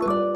Thank you.